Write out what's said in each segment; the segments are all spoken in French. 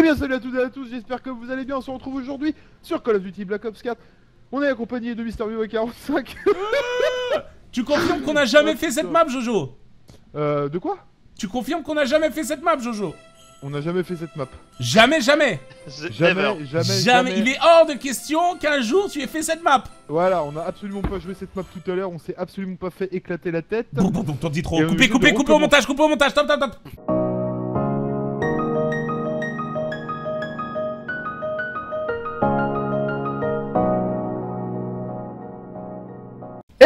Eh bien salut à toutes et à tous, j'espère que vous allez bien, on se retrouve aujourd'hui sur Call of Duty Black Ops 4. On est accompagné de Mister 45 Tu confirmes qu'on a jamais fait cette map, Jojo? Euh, de quoi? Tu confirmes qu'on a jamais fait cette map, Jojo? On n'a jamais fait cette map. Jamais, jamais. Jamais, jamais, jamais. Jamais. Il est hors de question qu'un jour tu aies fait cette map. Voilà, on a absolument pas joué cette map tout à l'heure, on s'est absolument pas fait éclater la tête. Bon, bon, bon, t'en dis trop. Coupez, essaie coupez, coupez au montage, coupez au montage, top, top, top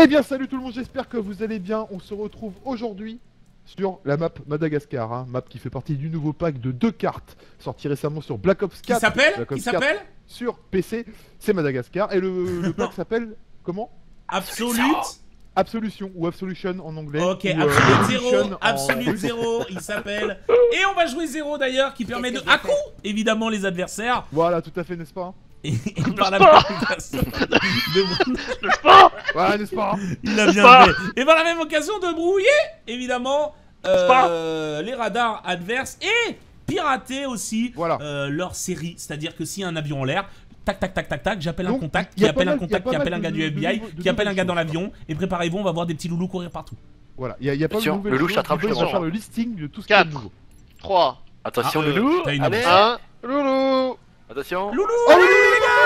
Eh bien salut tout le monde, j'espère que vous allez bien. On se retrouve aujourd'hui sur la map Madagascar, hein, map qui fait partie du nouveau pack de deux cartes sorti récemment sur Black Ops 4. Qui s'appelle Qui 4 s'appelle Sur PC, c'est Madagascar. Et le, le pack s'appelle comment? Absolute Absolution ou Absolution en anglais. Ok, ou, euh, Absolute Absolution 0, en Absolute russe. 0, il s'appelle. Et on va jouer 0 d'ailleurs, qui permet de à coup, évidemment, les adversaires. Voilà, tout à fait, n'est-ce pas? Et, et par la même occasion de- n'est-ce pas hein Il a bien fait. Et par la même occasion de brouiller, évidemment, euh, les radars adverses et pirater aussi Voilà. euh, leur série. C'est-à-dire que s'il y a un avion en l'air, tac tac tac tac tac, j'appelle un contact, qui appelle un contact, qui appelle un gars du FBI, qui appelle un gars dans l'avion. Et préparez-vous, on va voir des petits loulous courir partout. Voilà, il y a, il y a pas de Attention, le louche choses, attrape on va le le listing de tout ce qui est Quatre. nouveau. 3. Attention, Ah, euh, Loulou. t'as une Allez, avance. 1. Loulou. Attention Loulou Oh les gars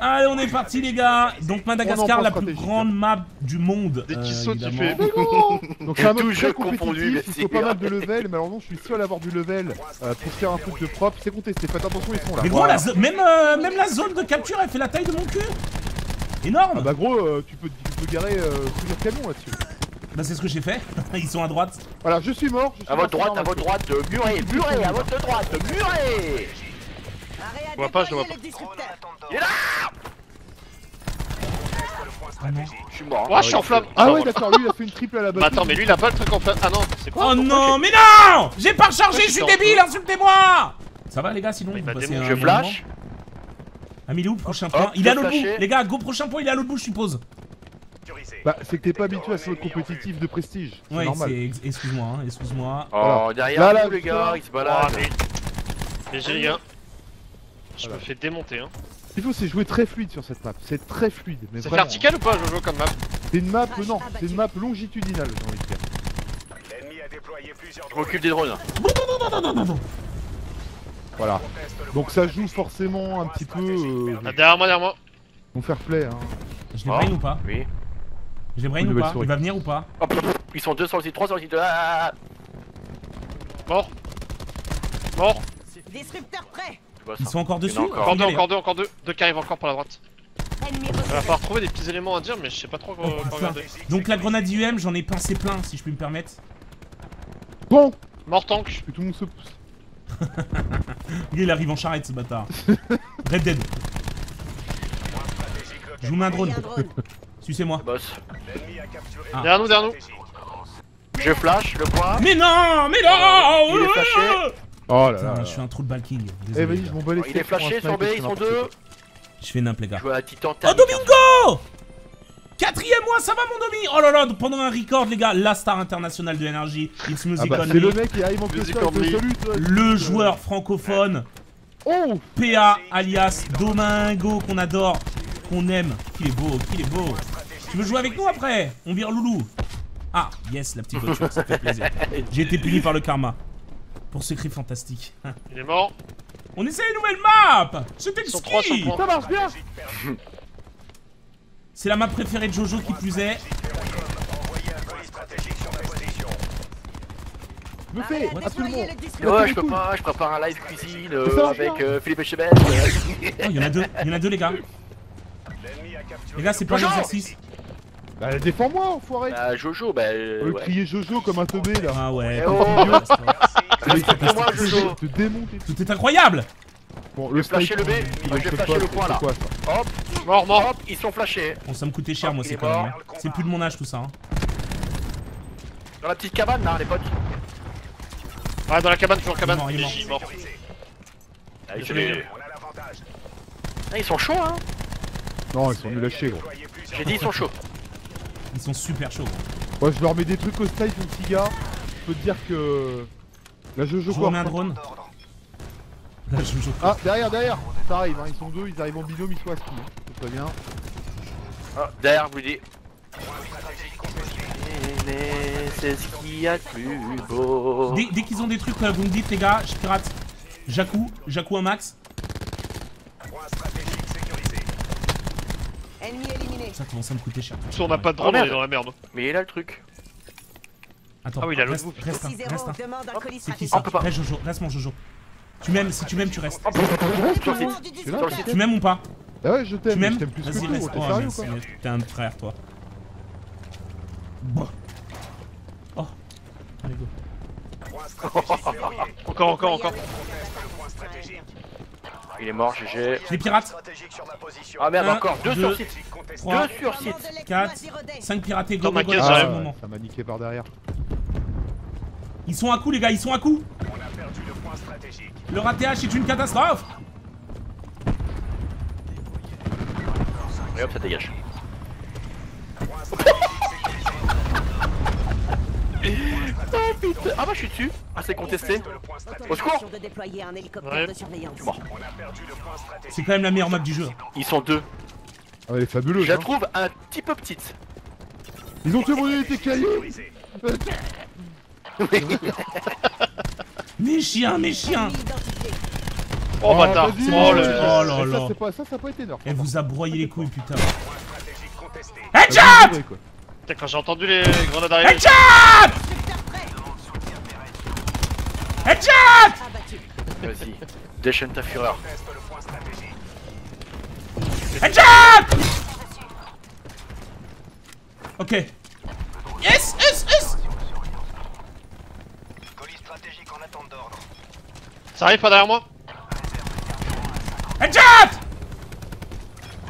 Allez, on est parti, les gars! Donc, Madagascar, la plus grande hein. map du monde! Euh, Donc, c'est un mode très compétitif, il faut pas mal de level, mais alors non, je suis seul à avoir du level euh, pour faire un truc de propre, c'est contesté, faites attention, ils sont là! Mais gros, euh, même, la zone de capture, elle fait la taille de mon cul! Énorme! Ah bah, gros, tu peux, garer plusieurs camions là-dessus! Bah c'est ce que j'ai fait, ils sont à droite. Voilà, je suis mort, je suis À votre droite, dans à votre droite, Muret, Muret, à votre droite, Muret Je vois pas, je vois pas. Il est là Je suis mort. Oh, je suis en flamme Ah ouais voilà. d'accord, lui il a fait une triple à la Bah base. attends, mais lui il a pas le truc en flamme. Ah non, c'est quoi Oh non, mais non J'ai pas rechargé, je suis débile, insultez-moi Ça va les gars, sinon démon- un Je flash. Amilou, prochain Hop, point. Il est à l'autre bout, les gars, go prochain point, il est à l'autre bout, je suppose. Bah c'est que t'es pas habitué à ce mode compétitif de prestige, Ouais, normal. c'est. ex- Excuse-moi, hein, excuse-moi. Oh, derrière Là, là, nous, les gars, il se Oh, balade. j'ai les gars. Je me fais démonter hein. Ce qu'il faut c'est jouer très fluide sur cette map, c'est très fluide, mais C'est vertical ou pas Jojo comme map C'est une map, non, c'est une map longitudinale j'ai envie de dire. Je m'occupe des drones. Voilà. Donc ça joue forcément un petit peu euh, Ah, Derrière moi, derrière moi. mon fair play hein. Je les Oh. ou pas Oui. Je les brain Une ou nouvelle pas souris. Il va venir ou pas. Ils sont deux sur le site, trois sur le site. Ah, Mort. Mort. Disrupteur prêt vois Ils sont encore dessus encore. Deux, encore deux, encore deux. Deux qui arrivent encore par la droite. Il va falloir trouver des petits éléments à dire, mais je sais pas trop quoi Oh, quoi putain. regarder. Donc la grenade IUM, j'en ai pincé plein, si je puis me permettre. Bon, Mort tank. tout le monde se pousse. Il arrive en charrette ce bâtard. Red Dead. Je vous mets un drone. Sucez-moi. Boss. Ah. Derrière nous, derrière nous. Je flash le point. Mais non Mais non Il est flashé. Oh là Putain, là. je suis un trou de balking. Eh vas-y, je m'en bats les Il est flashé sur B, ils sont deux. Je fais nimp les gars. Je vois la titan Oh Domingo Quatrième mois, ça va mon Domi? Oh là là, pendant un record les gars, la star internationale de l'énergie, It's Ah bah c'est le mec qui arrive en toi. le joueur francophone, Oh PA alias Domingo qu'on adore, qu'on aime. Qu'il est beau, qu'il est beau. Tu veux jouer avec nous après? On vire Loulou. Ah, yes, la petite voiture, ça fait plaisir. J'ai été puni par le karma. Pour ce cri fantastique. Il est mort. On essaie une nouvelle map sur exquis point. Ça marche bien C'est la map préférée de Jojo qui plus est. Je me fais absolument le. Ouais, je peux pas, je prépare un live cuisine euh, avec euh, Philippe Echebest. Oh, il y en a deux, il y en a deux les gars. Les gars, c'est pas un Jojo exercice. Bah défends-moi, enfoiré Bah, Jojo, bah. euh, ouais. crier Jojo comme un teubé là Ah ouais. Eh oh. idiot. Respecte-moi, Jojo. te démonte et tout. Tout est incroyable Bon, le flasher le B. je vais flasher le c'est point, là. Hop, Mort, mort. hop, ils sont flashés. Bon, ça me coûtait cher, moi, Il ces est mort. conneries. hein. C'est plus de mon âge, tout ça. hein. Dans la petite cabane là, les potes. Ouais, dans la cabane, toujours cabane. Il est mort, ils sont chauds, hein. Non, ils sont nuls à chier, gros. J'ai dit, ils sont chauds. Ils sont super chauds. Moi je leur mets des trucs au mon petit gars. Je peux te dire que. Là je Je joue vous quoi remets un drone. Là, je joue. Ah derrière derrière Ça arrive hein, ils sont deux, ils arrivent en binôme, ils sont à ski. hein. C'est très bien. Ah, derrière Woody. Mais c'est ce qu'il y a de plus beau. Dès, dès qu'ils ont des trucs, euh, vous me dites, les gars, je pirate. Jacou, Jacou un max. Ennemi éliminé. Ça commence à me coûter cher. Si on n'a pas de drone, Oh, on merde. est dans la merde. Mais il est là le truc. Attends, Ah oui, il a reste, bout. reste, un, 6-0 reste un. C'est qui ça On. Reste Jojo, reste mon Jojo. Tu m'aimes, si tu m'aimes, tu restes. Là, 18 Tu m'aimes ou pas Ah ouais je Tu t'aime, je m'aimes t'aime plus que Vas-y, reste. t'es Oh, T'es un frère, toi. Bon. Oh. Allez, go. Encore, encore, encore. Il est mort, GG. Les pirates Ah merde, Un, encore deux deux, sur site. 3, Deux sur site. 4, 5 piratés, go, go, go, Ah, le moment. ça m'a niqué par derrière. Ils sont à coup, les gars, ils sont à coup Le ratéage est une catastrophe Et hop, ça dégage. Oh putain. Ah bah je suis dessus. Ah c'est contesté. Au secours. C'est quand même la meilleure map du jeu. Ils sont deux. Ah elle est fabuleuse Je la hein. trouve un petit peu petite. Ils ont témoigné tes cahiers Mes chiens, mes chiens. Oh bâtard. vas-y. Oh le. Oh là là. pas, ça, ça a pas été nerf. Elle vous a broyé les couilles, putain. Headshot. Putain, quand j'ai entendu les grenades arriver. Headshot. Headshot. Vas-y. Déchaîne ta fureur. Headshot Ok. Yes, yes, yes Ça arrive pas derrière moi Headshot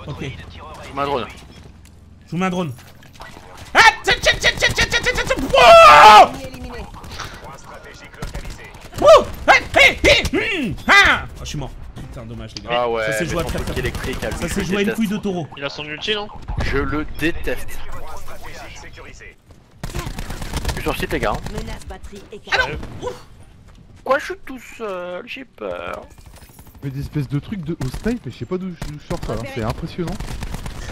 Ok. Je mets un drone. Je vous mets un drone. Éliminé. Wouh Hey, hey, hey, hmm, ah Oh, je suis mort. Putain, dommage, les gars. Ah ouais. Ça s'est joué à très très électrique à Ça s'est joué à une couille de taureau. Il a son ulti, non? Je le déteste. Je suis sur site les gars. Menace batterie écartée. Quoi je suis tout seul, j'ai peur. Mais des espèces de trucs de... au snipe, mais je sais pas d'où je sors ça, hein. c'est impressionnant.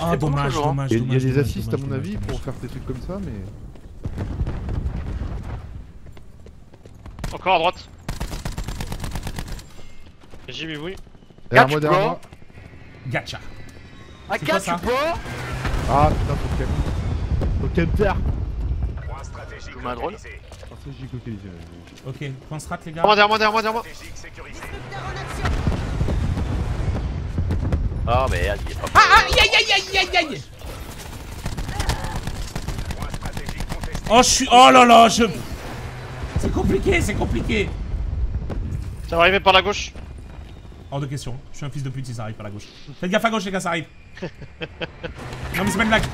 Ah, dommage, toujours, hein. dommage, Il y a, dommage, des dommage, assists à dommage, mon avis dommage, pour faire des trucs comme ça, mais... Encore à droite. J'ai mis oui. Derrière moi, derrière moi. Gacha. Ah quoi, catch ça Ah putain, faut calme. Faut calme terre. Je mets un drone. Ok, point strat, les gars. Derrière moi, derrière moi, derrière moi, derrière moi. Ah merde, il est pas Ah, ah, aïe, aïe, aïe, aïe, aïe, aïe Oh, je suis... Oh là là, je... C'est compliqué, c'est compliqué Ça va arriver par la gauche. Hors de question. Je suis un fils de pute si ça arrive par la gauche. Faites gaffe à gauche, les gars, ça arrive. non, mais c'est pas une blague.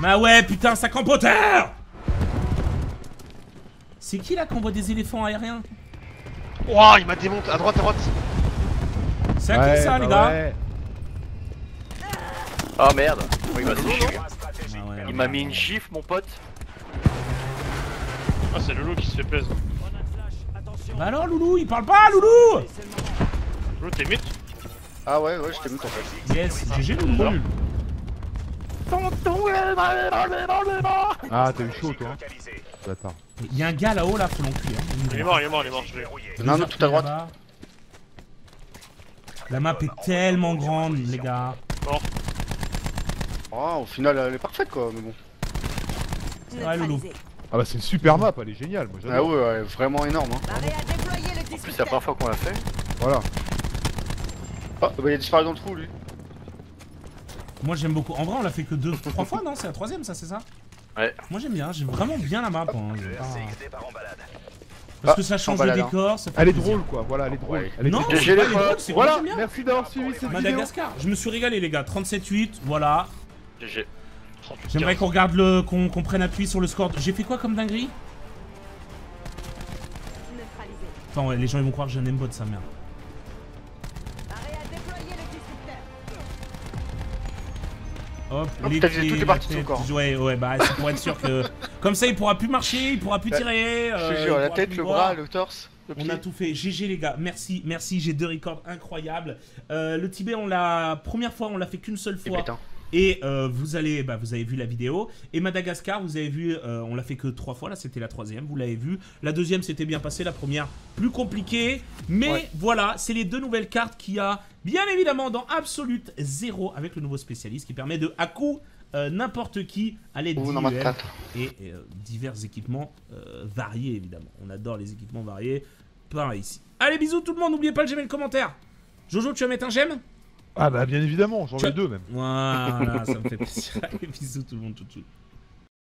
Bah ouais, putain, ça campe hauteur C'est qui là qui envoie des éléphants aériens? Ouah, il m'a démonté à droite, à droite. C'est à qui ça, bah les gars ouais. Ah merde. Ah ouais, Il m'a mis une gifle mon pote. Ah, c'est Loulou qui se fait plaisir. Bah alors, Loulou, il parle pas, Loulou Loulou, t'es mute Ah ouais, ouais, je t'ai mis en fait. Yes, GG, Loulou. Ah, t'as eu chaud toi. hein. Bâtard. Il y a un gars là-haut, là, faut l'enculer. hein. Il est mort, il est mort, il est mort. Je l'ai. Il y en a un autre tout à droite. La map est tellement grande, les gars. Oh, au final, elle est parfaite quoi, mais bon. Ouais, Loulou. Ah bah c'est une super map, elle est géniale, moi Ah ouais, elle est vraiment énorme. Hein. En plus, c'est la première fois qu'on l'a fait. Voilà. Ah, bah il a disparu dans le trou lui. Moi j'aime beaucoup. En vrai, on l'a fait que deux, trois fois, non? C'est la troisième, ça, c'est ça? Ouais. Moi j'aime bien, j'aime vraiment bien la map. hein, pas- Parce que ça change le hein. décor. ça fait Elle est plaisir. drôle quoi, voilà, elle est drôle. Ouais. Elle est Non, drôle. pas potes. drôles, c'est Voilà, bien. merci d'avoir suivi cette vidéo. Madagascar, je me suis régalé les gars, 37-8, voilà. GG. J'aimerais qu'on regarde le. qu'on prenne appui sur le score. J'ai fait quoi comme dinguerie? Attends, ouais, les gens ils vont croire que j'ai un aimbot sa mère. Hop, Hop, les pieds, de son corps. Ouais, ouais, bah c'est pour être sûr que. Comme ça, il pourra plus marcher, il pourra plus tirer. Je euh, te il jure, la tête, le boire. bras, le torse, le On a tout fait. GG les gars, merci, merci. J'ai deux records incroyables. Euh, le Tibet, on l'a première fois, on l'a fait qu'une seule Et fois. Et euh, vous allez, bah, vous avez vu la vidéo. Et Madagascar, vous avez vu, euh, on l'a fait que trois fois. Là, c'était la troisième. Vous l'avez vu. La deuxième, c'était bien passé. La première, plus compliquée. Mais Ouais. voilà, c'est les deux nouvelles cartes qu'il y a, bien évidemment, dans Absolute Zero avec le nouveau spécialiste qui permet de à coup euh, n'importe qui à l'aide et divers équipements variés évidemment. On adore les équipements variés. Pareil ici. Allez bisous tout le monde, n'oubliez pas le j'aime et le commentaire. Jojo, tu vas mettre un j'aime? Ah bah bien évidemment, j'en ai deux même. Voilà, ça me fait plaisir. Allez bisous tout le monde tout de suite.